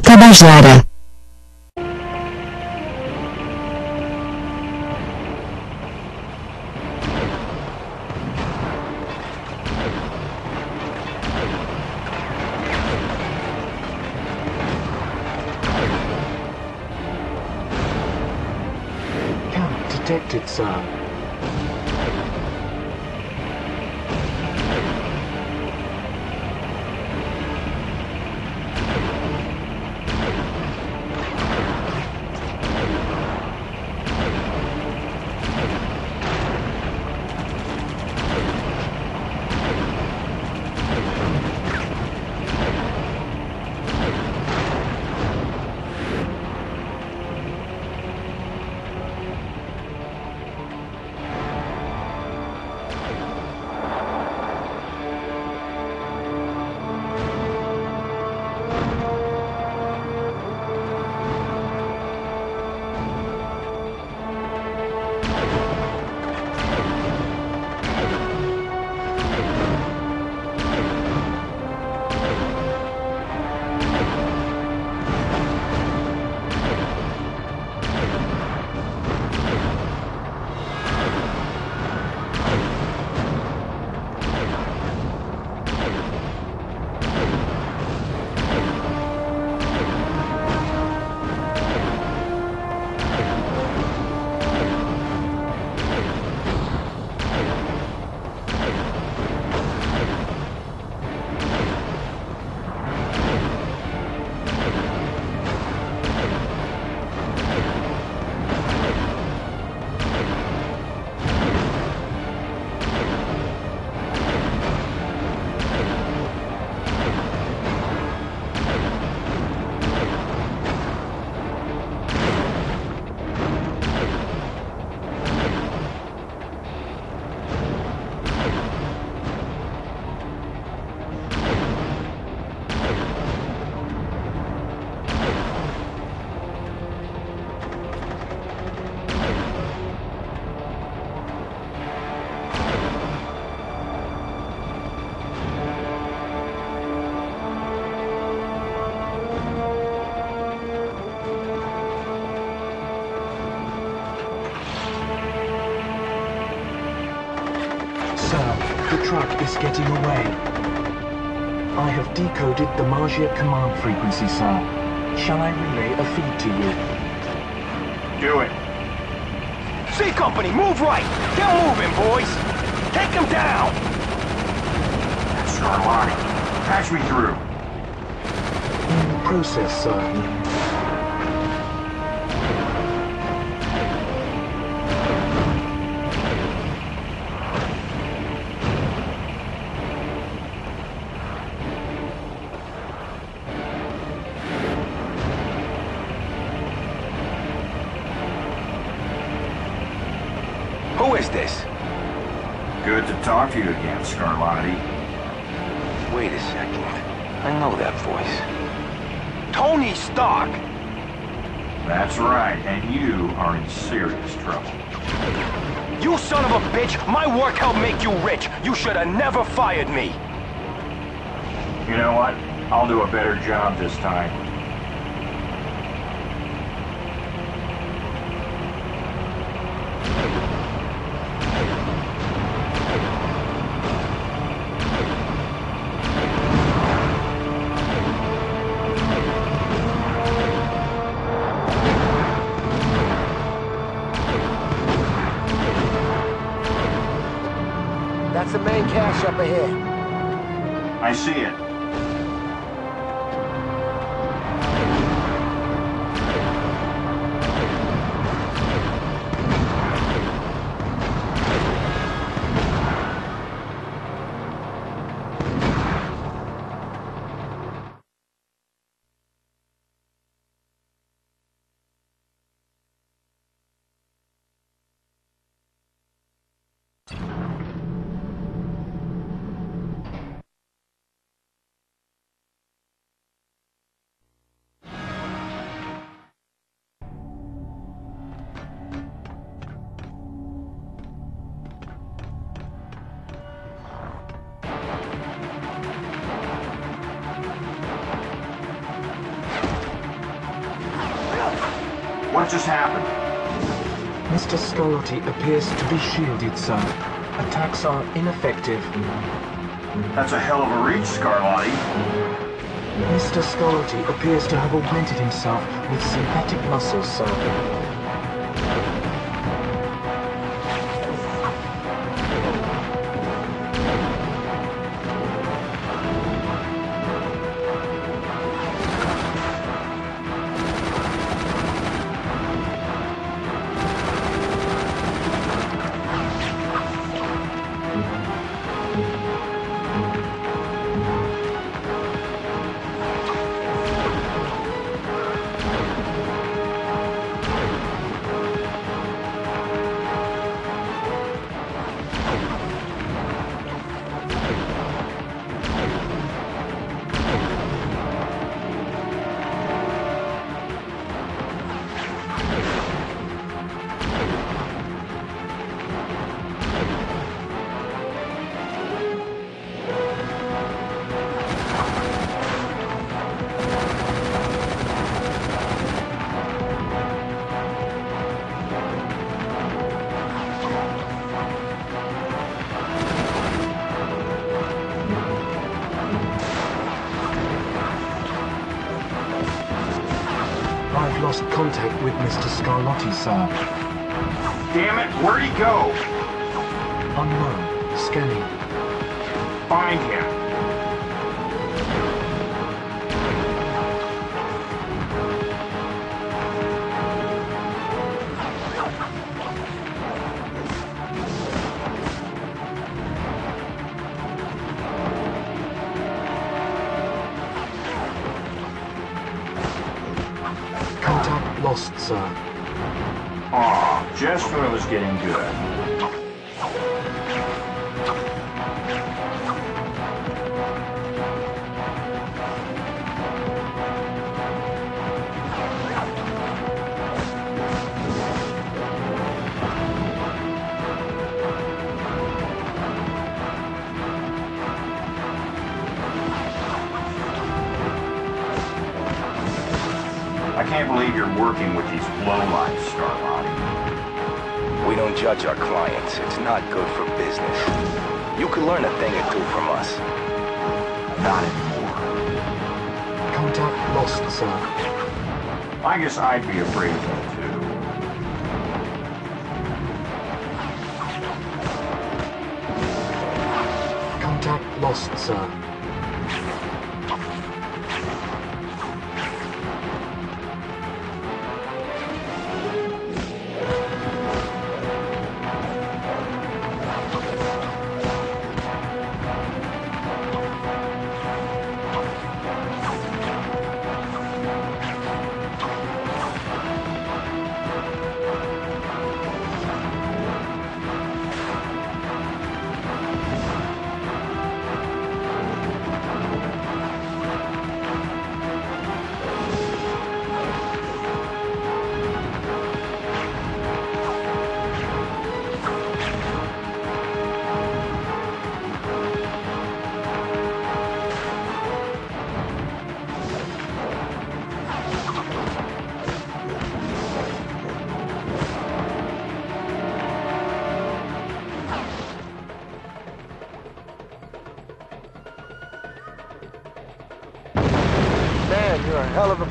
Tabajara Camp detected. Sir, truck is getting away. I have decoded the Maggia command frequency, sir. Shall I relay a feed to you? Do it. C Company, move right! Get moving, boys! Take them down! Scarlotti, patch me through. In process, sir. Talk to you again, Scarlotti. Wait a second. I know that voice. Tony Stark! That's right, and you are in serious trouble. You son of a bitch! My work helped make you rich! You should have never fired me! You know what? I'll do a better job this time. That's the main cache up ahead. I see it. What just happened? Mr. Scarlotti appears to be shielded, sir. Attacks are ineffective. That's a hell of a reach, Scarlotti. Mr. Scarlotti appears to have augmented himself with synthetic muscles, sir. Contact with Mr. Scarlotti, sir. Damn it, where'd he go? Unknown. Scanning. Find him. Sir. Aw, oh, just when it was getting good. You're working with these lowlifes, Scarlotti. We don't judge our clients. It's not good for business. You could learn a thing or two from us. Not anymore. Contact lost, sir. I guess I'd be afraid of them too. Contact lost, sir.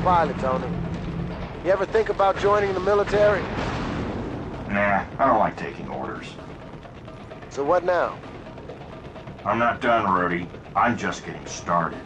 Pilot, Tony. You ever think about joining the military? Nah, I don't like taking orders. So what now? I'm not done, Rhodey. I'm just getting started.